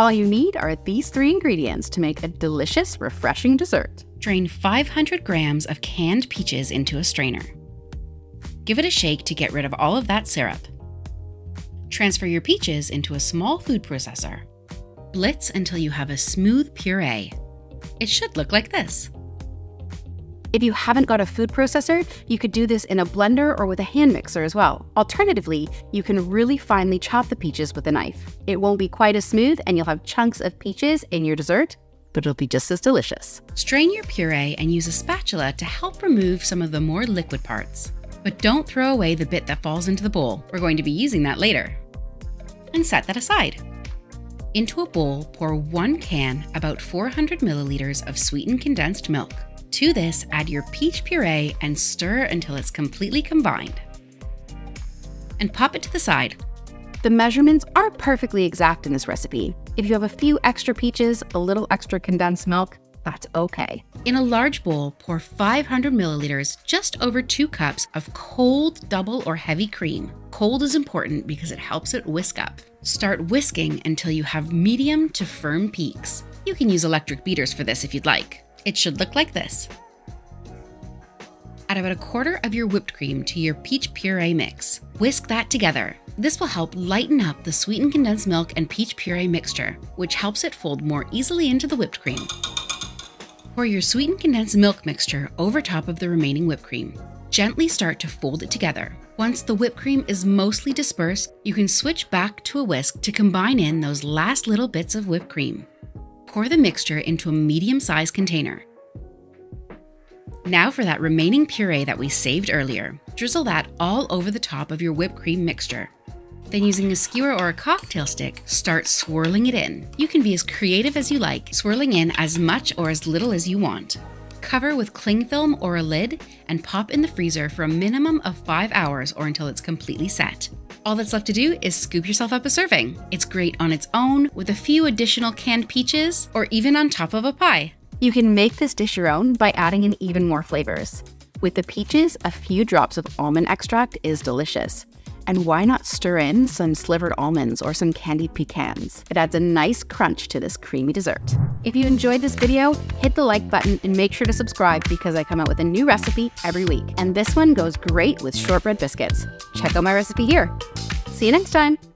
All you need are these three ingredients to make a delicious, refreshing dessert. Drain 500 grams of canned peaches into a strainer. Give it a shake to get rid of all of that syrup. Transfer your peaches into a small food processor. Blitz until you have a smooth puree. It should look like this. If you haven't got a food processor, you could do this in a blender or with a hand mixer as well. Alternatively, you can really finely chop the peaches with a knife. It won't be quite as smooth and you'll have chunks of peaches in your dessert, but it'll be just as delicious. Strain your puree and use a spatula to help remove some of the more liquid parts. But don't throw away the bit that falls into the bowl. We're going to be using that later. And set that aside. Into a bowl, pour one can, about 400 milliliters of sweetened condensed milk. To this, add your peach puree and stir until it's completely combined. And pop it to the side. The measurements are perfectly exact in this recipe. If you have a few extra peaches, a little extra condensed milk, that's okay. In a large bowl, pour 500 milliliters, just over two cups of cold double or heavy cream. Cold is important because it helps it whisk up. Start whisking until you have medium to firm peaks. You can use electric beaters for this if you'd like. It should look like this. Add about a quarter of your whipped cream to your peach puree mix. Whisk that together. This will help lighten up the sweetened condensed milk and peach puree mixture, which helps it fold more easily into the whipped cream. Pour your sweetened condensed milk mixture over top of the remaining whipped cream. Gently start to fold it together. Once the whipped cream is mostly dispersed, you can switch back to a whisk to combine in those last little bits of whipped cream. Pour the mixture into a medium-sized container. Now for that remaining puree that we saved earlier. Drizzle that all over the top of your whipped cream mixture. Then using a skewer or a cocktail stick, start swirling it in. You can be as creative as you like, swirling in as much or as little as you want. Cover with cling film or a lid and pop in the freezer for a minimum of 5 hours or until it's completely set. All that's left to do is scoop yourself up a serving. It's great on its own, with a few additional canned peaches, or even on top of a pie. You can make this dish your own by adding in even more flavors. With the peaches, a few drops of almond extract is delicious. And why not stir in some slivered almonds or some candied pecans? It adds a nice crunch to this creamy dessert. If you enjoyed this video, hit the like button and make sure to subscribe because I come out with a new recipe every week. And this one goes great with shortbread biscuits. Check out my recipe here. See you next time.